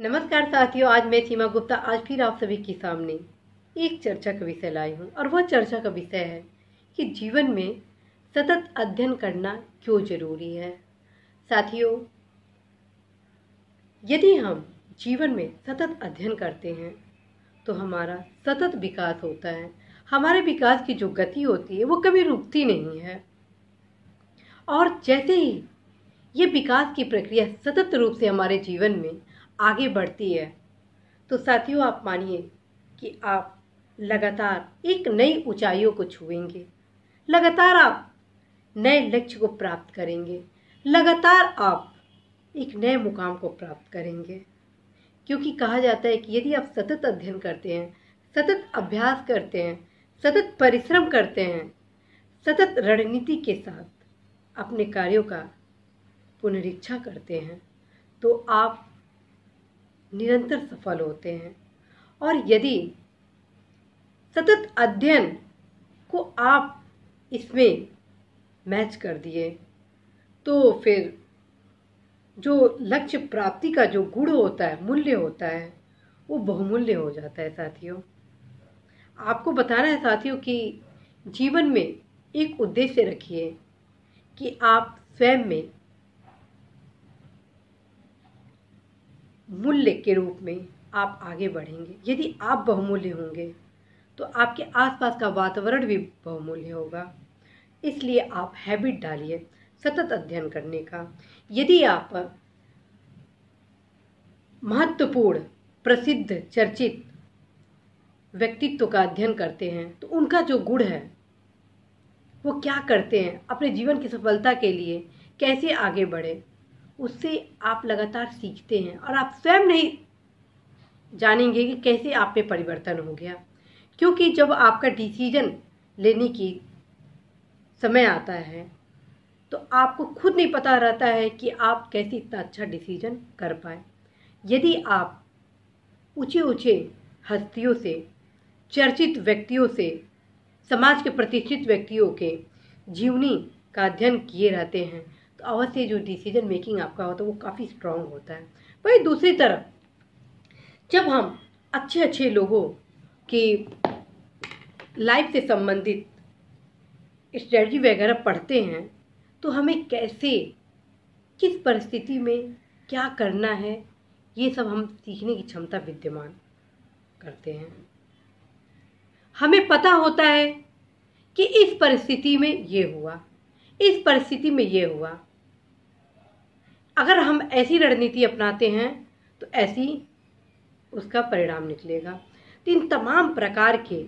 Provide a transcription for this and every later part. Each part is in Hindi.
नमस्कार साथियों, आज मैं सीमा गुप्ता, आज फिर आप सभी के सामने एक चर्चा का विषय लाई हूँ। और वह चर्चा का विषय है कि जीवन में सतत अध्ययन करना क्यों ज़रूरी है। साथियों, यदि हम जीवन में सतत अध्ययन करते हैं तो हमारा सतत विकास होता है। हमारे विकास की जो गति होती है, वो कभी रुकती नहीं है। और जैसे ही ये विकास की प्रक्रिया सतत रूप से हमारे जीवन में आगे बढ़ती है। तो साथियों, आप मानिए कि आप लगातार एक नई ऊंचाइयों को छुएँगे। लगातार आप नए लक्ष्य को प्राप्त करेंगे। लगातार आप एक नए मुकाम को प्राप्त करेंगे। क्योंकि कहा जाता है कि यदि आप सतत अध्ययन करते हैं, सतत अभ्यास करते हैं, सतत परिश्रम करते हैं, सतत रणनीति के साथ अपने कार्यों का पुनरीक्षा करते हैं तो आप निरंतर सफल होते हैं। और यदि सतत अध्ययन को आप इसमें मैच कर दिए तो फिर जो लक्ष्य प्राप्ति का जो गुण होता है, मूल्य होता है, वो बहुमूल्य हो जाता है साथियों। आपको बताना है साथियों कि जीवन में एक उद्देश्य रखिए कि आप स्वयं में मूल्य के रूप में आप आगे बढ़ेंगे। यदि आप बहुमूल्य होंगे तो आपके आसपास का वातावरण भी बहुमूल्य होगा। इसलिए आप हैबिट डालिए सतत अध्ययन करने का। यदि आप महत्वपूर्ण, प्रसिद्ध, चर्चित व्यक्तित्व का अध्ययन करते हैं तो उनका जो गुण है, वो क्या करते हैं? अपने जीवन की सफलता के लिए कैसे आगे बढ़े? उससे आप लगातार सीखते हैं और आप स्वयं नहीं जानेंगे कि कैसे आप पे परिवर्तन हो गया। क्योंकि जब आपका डिसीज़न लेने की समय आता है तो आपको खुद नहीं पता रहता है कि आप कैसे इतना अच्छा डिसीज़न कर पाए। यदि आप ऊँचे ऊँचे हस्तियों से, चर्चित व्यक्तियों से, समाज के प्रतिष्ठित व्यक्तियों के जीवनी का अध्ययन किए रहते हैं तो अवश्य जो डिसीज़न मेकिंग आपका होता है, वो काफ़ी स्ट्रांग होता है। वही दूसरी तरफ़, जब हम अच्छे अच्छे लोगों की लाइफ से संबंधित स्ट्रेटजी वगैरह पढ़ते हैं तो हमें कैसे, किस परिस्थिति में क्या करना है, ये सब हम सीखने की क्षमता विद्यमान करते हैं। हमें पता होता है कि इस परिस्थिति में ये हुआ। इस परिस्थिति में ये हुआ। अगर हम ऐसी रणनीति अपनाते हैं तो ऐसी उसका परिणाम निकलेगा। तो इन तमाम प्रकार के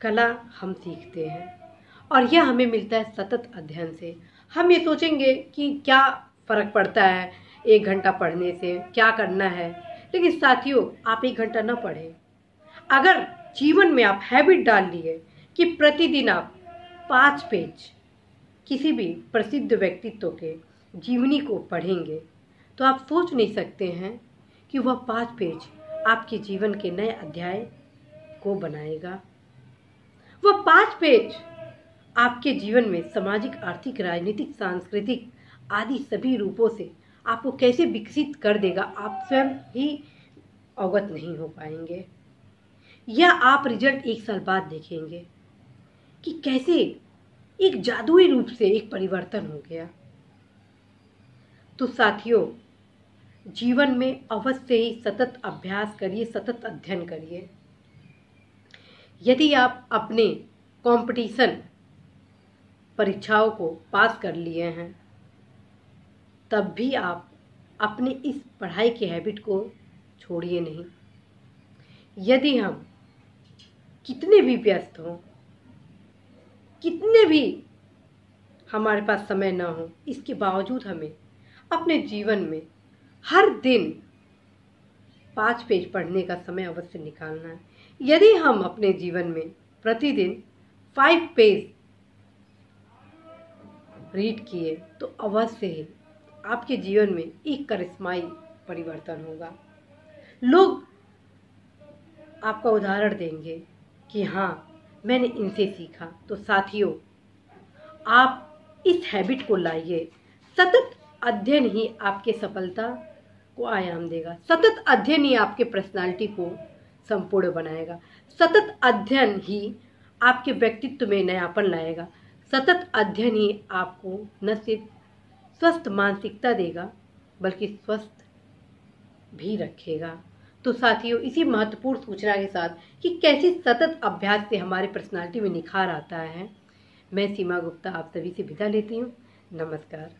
कला हम सीखते हैं और यह हमें मिलता है सतत अध्ययन से। हम ये सोचेंगे कि क्या फ़र्क पड़ता है एक घंटा पढ़ने से, क्या करना है। लेकिन साथियों, आप एक घंटा ना पढ़ें। अगर जीवन में आप हैबिट डाल लिए कि प्रतिदिन आप पाँच पेज किसी भी प्रसिद्ध व्यक्तित्व के जीवनी को पढ़ेंगे तो आप सोच नहीं सकते हैं कि वह पाँच पेज आपके जीवन के नए अध्याय को बनाएगा। वह पाँच पेज आपके जीवन में सामाजिक, आर्थिक, राजनीतिक, सांस्कृतिक आदि सभी रूपों से आपको कैसे विकसित कर देगा, आप स्वयं ही अवगत नहीं हो पाएँगे। या आप रिज़ल्ट एक साल बाद देखेंगे। कि कैसे एक जादुई रूप से एक परिवर्तन हो गया। तो साथियों, जीवन में अवश्य ही सतत अभ्यास करिए, सतत अध्ययन करिए। यदि आप अपने कंपटीशन परीक्षाओं को पास कर लिए हैं, तब भी आप अपने इस पढ़ाई के हैबिट को छोड़िए नहीं। यदि हम कितने भी व्यस्त हों कितने भी हमारे पास समय ना हो, इसके बावजूद हमें अपने जीवन में हर दिन पाँच पेज पढ़ने का समय अवश्य निकालना है। यदि हम अपने जीवन में प्रतिदिन फाइव पेज रीड किए तो अवश्य ही आपके जीवन में एक करिश्माई परिवर्तन होगा। लोग आपका उदाहरण देंगे कि हाँ मैंने इनसे सीखा। तो साथियों, आप इस हैबिट को लाइए। सतत अध्ययन ही आपके सफलता को आयाम देगा। सतत अध्ययन ही आपके पर्सनालिटी को संपूर्ण बनाएगा। सतत अध्ययन ही आपके व्यक्तित्व में नयापन लाएगा। सतत अध्ययन ही आपको न सिर्फ़ स्वस्थ मानसिकता देगा, बल्कि स्वस्थ भी रखेगा। तो साथियों, इसी महत्वपूर्ण सूचना के साथ कि कैसे सतत अभ्यास से हमारे पर्सनालिटी में निखार आता है, मैं सीमा गुप्ता आप सभी से विदा लेती हूँ। नमस्कार।